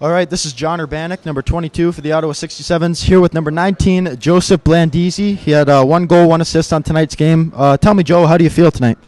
All right, this is John Urbanic, number 22 for the Ottawa 67s, here with number 19, Joseph Blandisi. He had uh, one goal, one assist on tonight's game. Uh, tell me, Joe, how do you feel tonight?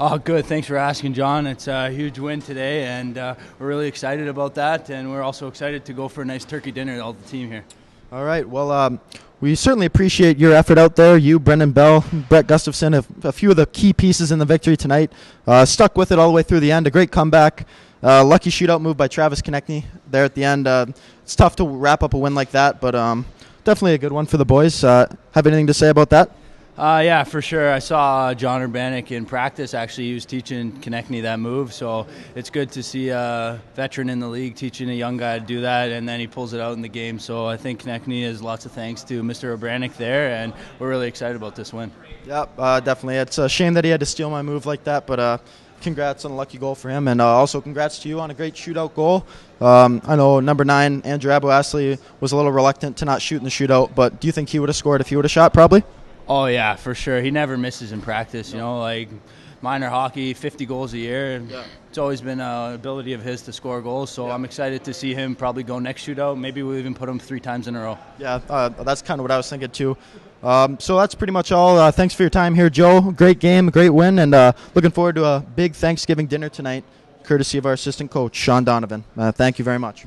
Oh, good. Thanks for asking, John. It's a huge win today, and uh, we're really excited about that. And we're also excited to go for a nice turkey dinner with all the team here. All right. Well, um, we certainly appreciate your effort out there. You, Brendan Bell, Brett Gustafson, a, a few of the key pieces in the victory tonight. Uh, stuck with it all the way through the end. A great comeback. Uh, lucky shootout move by Travis Konecny there at the end. Uh, it's tough to wrap up a win like that, but um, definitely a good one for the boys. Uh, have anything to say about that? Uh, yeah, for sure. I saw John Urbanic in practice. Actually, he was teaching Konecny that move, so it's good to see a veteran in the league teaching a young guy to do that, and then he pulls it out in the game. So I think Konecny has lots of thanks to Mr. Urbanic there, and we're really excited about this win. Yep, uh, definitely. It's a shame that he had to steal my move like that, but uh, congrats on a lucky goal for him, and uh, also congrats to you on a great shootout goal. Um, I know number nine, Andrew Abu was a little reluctant to not shoot in the shootout, but do you think he would have scored if he would have shot? Probably. Oh yeah, for sure. He never misses in practice. You know, like minor hockey, 50 goals a year. Yeah. It's always been an ability of his to score goals. So yeah. I'm excited to see him probably go next shootout. Maybe we'll even put him three times in a row. Yeah, uh, that's kind of what I was thinking too. Um, so that's pretty much all. Uh, thanks for your time here, Joe. Great game, great win, and uh, looking forward to a big Thanksgiving dinner tonight, courtesy of our assistant coach, Shean Donovan. Uh, thank you very much.